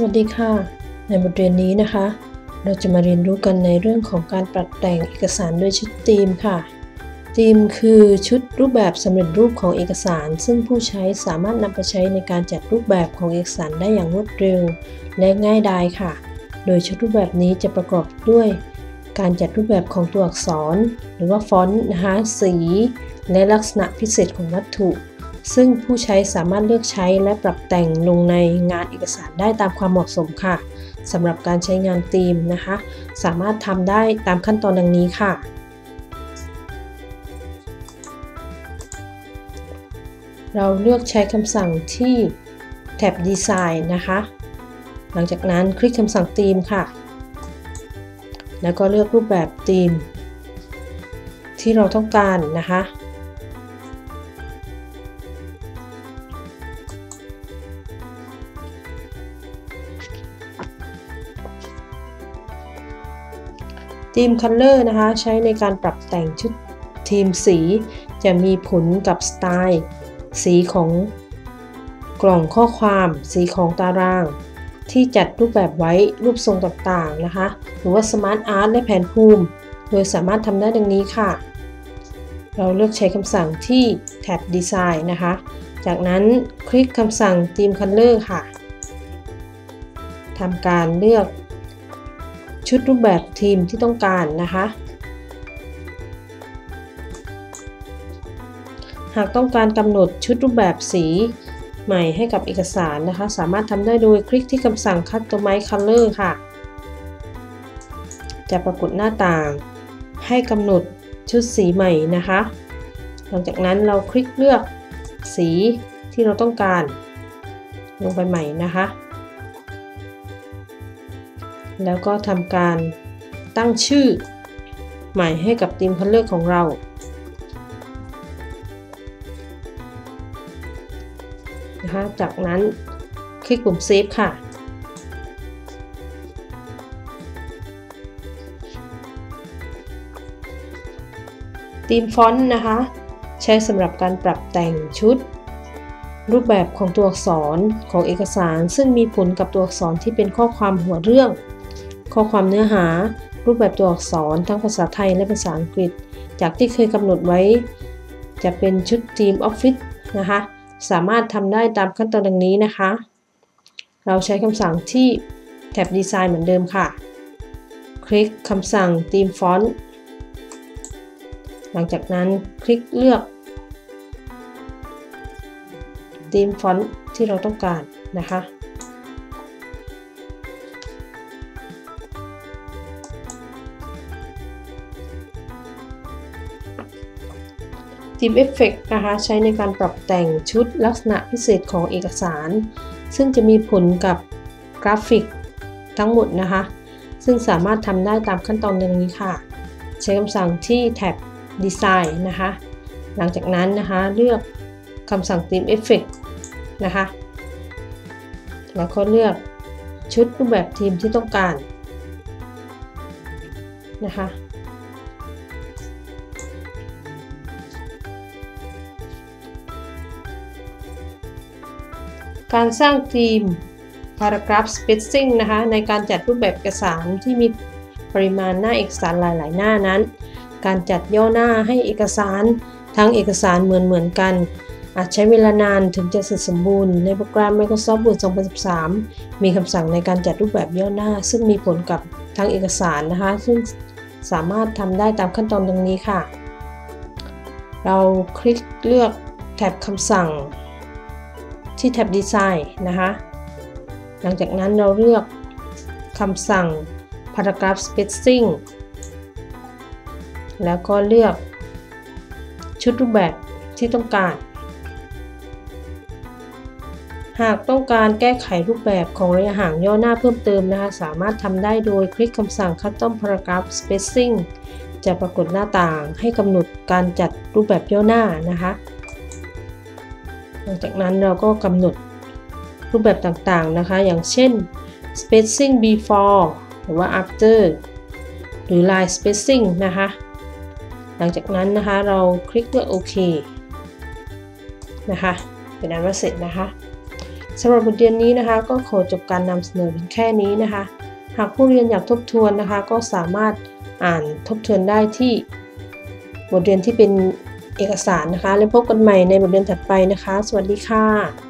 สวัสดีค่ะ ในบทเรียนนี้นะคะ เราจะมาเรียนรู้กันในเรื่องของการปรับแต่งเอกสารด้วยชุดธีมค่ะธีมคือชุดรูปแบบสำเร็จรูปของเอกสาร ซึ่งผู้ใช้สามารถนำไปใช้ในการจัดรูปแบบของเอกสารได้อย่างรวดเร็ว และง่ายดายค่ะ โดยชุดรูปแบบนี้จะประกอบด้วย การจัดรูปแบบของตัวอักษร หรือว่าฟอนต์นะคะสี และลักษณะพิเศษของวัตถุ ซึ่งผู้ใช้สามารถเลือกใช้และปรับแต่งลงในงานเอกสารได้ตามความเหมาะสมค่ะสำหรับการใช้งานธีมนะคะ สามารถทำได้ตามขั้นตอนดังนี้ค่ะ เราเลือกใช้คำสั่งที่แท็บ Design นะคะ หลังจากนั้นคลิกคำสั่งธีมค่ะ แล้วก็เลือกรูปแบบธีมที่เราต้องการนะคะ ทีม Color นะคะ ใช้ในการปรับแต่งชุดทีมสี จะมีผลกับสไตล์ สีของกล่องข้อความ สีของตาราง ที่จัดรูปแบบไว้รูปทรงต่างๆนะคะ หรือว่า Smart Art และแผนภูมิ โดยสามารถทำได้ดังนี้ค่ะ เราเลือกใช้คำสั่งที่แท็บ Design นะคะ จากนั้นคลิกคำสั่ง Theme Color ค่ะทำการเลือก ชุดรูปแบบทีมที่ต้องการนะคะ หากต้องการกำหนดชุดรูปแบบสีใหม่ให้กับเอกสารนะคะ สามารถทำได้โดยคลิกที่คำสั่ง Customize Color ค่ะ จะปรากฏหน้าต่าง ให้กำหนดชุดสีใหม่นะคะ หลังจากนั้นเราคลิกเลือกสีที่เราต้องการ ลงไปใหม่นะคะ แล้วก็ทำการตั้งชื่อใหม่ให้กับทีมคัลเลือร์ของเรานะคะจากนั้นคลิกปุ่มเซฟค่ะ ทีมฟอนต์นะคะ ใช้สำหรับการปรับแต่งชุด รูปแบบของตัวอักษรของเอกสาร ซึ่งมีผลกับตัวอักษรที่เป็นข้อความหัวเรื่อง ข้อความเนื้อหา รูปแบบตัวอักษรทั้งภาษาไทยและภาษาอังกฤษ จากที่เคยกำหนดไว้ จะเป็นชุดทีมออฟฟิศนะคะ สามารถทำได้ตามขั้นตอนดังนี้นะคะ เราใช้คำสั่งที่แท็บดีไซน์เหมือนเดิมค่ะ คลิกคำสั่ง theme font หลังจากนั้นคลิกเลือก theme font ที่เราต้องการนะคะ theme effect นะคะใช้ในการปรับแต่งชุดลักษณะพิเศษของเอกสาร ซึ่งจะมีผลกับกราฟิกทั้งหมดนะคะ ซึ่งสามารถทำได้ตามขั้นตอนดังนี้ค่ะ ใช้คำสั่งที่แท็บ Design นะคะ หลังจากนั้นนะคะเลือกคำสั่ง theme effect นะคะ แล้วก็เลือกชุดรูปแบบทีมที่ต้องการนะคะ การสร้างทีม paragraph spacing นะคะในการจัดรูปแบบเอกสารที่มีปริมาณหน้าเอกสารหลาย ๆ หน้านั้น การจัดย่อหน้าให้เอกสารทั้งเอกสารเหมือนเหมือนกัน อาจใช้เวลานานถึงจะเสร็จสมบูรณ์ในโปรแกรม Microsoft Word 2013 มีคำสั่งในการจัดรูปแบบย่อหน้า ซึ่งมีผลกับทั้งเอกสารนะคะ ซึ่งสามารถทำได้ตามขั้นตอนดังนี้ค่ะ เราคลิกเลือกแท็บคำสั่ง ที่แท็บ Design นะคะ หลังจากนั้นเราเลือกคำสั่ง Paragraph Spacing แล้วก็เลือกชุดรูปแบบที่ต้องการ หากต้องการแก้ไขรูปแบบของระยะห่างย่อหน้าเพิ่มเติมนะคะ สามารถทำได้โดยคลิกคำสั่ง Custom Paragraph Spacing จะปรากฏหน้าต่างให้กำหนดการจัดรูปแบบย่อหน้านะคะ หลังจากนั้นเราก็กำหนดรูปแบบต่างๆนะคะ อย่างเช่น spacing before หรือว่า after หรือ line spacing นะคะ หลังจากนั้นนะคะเราคลิกเลือกโอเคนะคะ เป็นอันว่าเสร็จนะคะสำหรับบทเรียนนี้นะคะ ก็ขอจบการนำเสนอเพียงแค่นี้นะคะ หากผู้เรียนอยากทบทวนนะคะ ก็สามารถอ่านทบทวนได้ที่บทเรียนที่เป็น เอกสารนะคะ แล้วพบกันใหม่ในบทเรียนถัดไปนะคะ สวัสดีค่ะ